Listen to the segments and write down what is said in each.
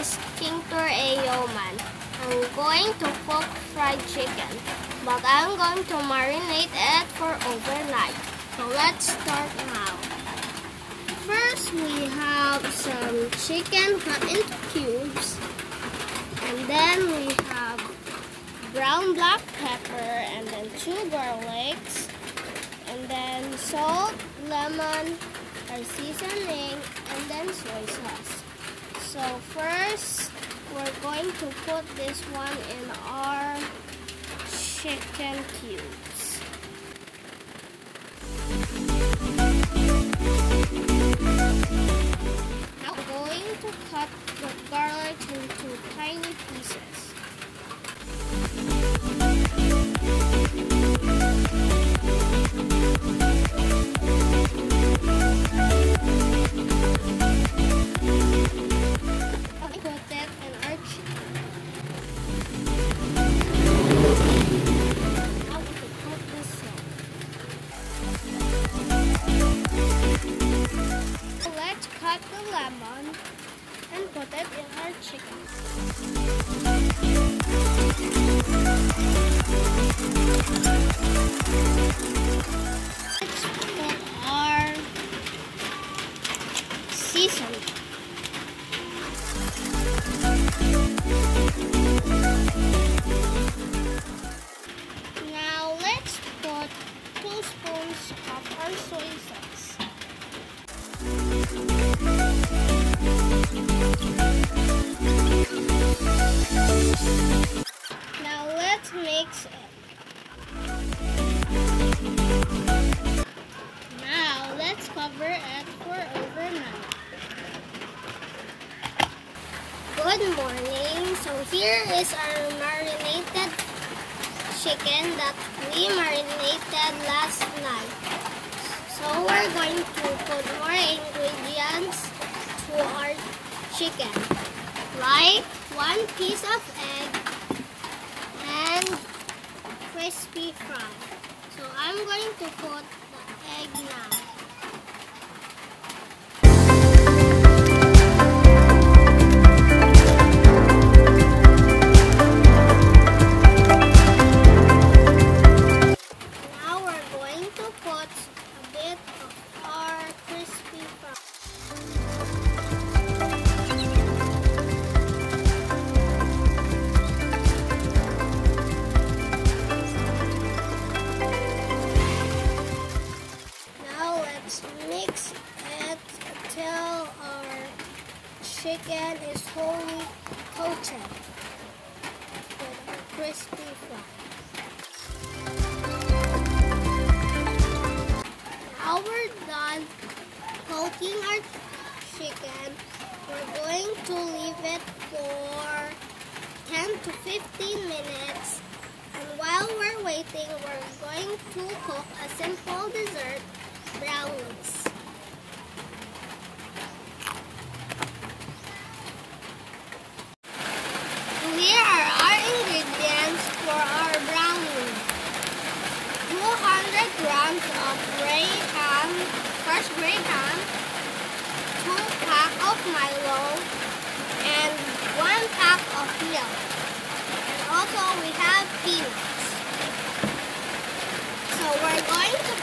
is Kingtor Yawman. I'm going to cook fried chicken, but I'm going to marinate it for overnight. So let's start now. First, we have some chicken cut into cubes. And then we have brown black pepper and then two garlics. And then salt, lemon, our seasoning, and then soy sauce. So first, we're going to put this one in our chicken cubes. Chicken. Good morning. So here is our marinated chicken that we marinated last night. So we're going to put more ingredients to our chicken. Like one piece of egg and crispy fry. So I'm going to put the egg now. Chicken is wholly coated with crispy fry. Now we're done coating our chicken. We're going to leave it for 10 to 15 minutes. And while we're waiting, we're going to cook a simple dessert, brownies. grams of graham, fresh graham, 2 cup of Milo, and 1 pack of milk. And also we have peanuts. So we're going to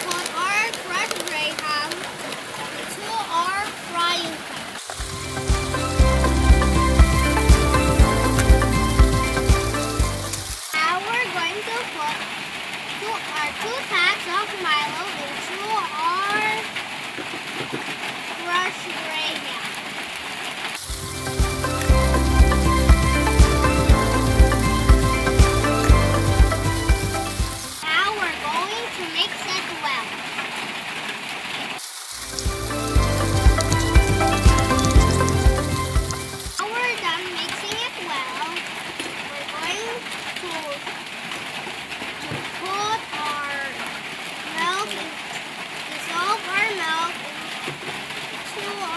school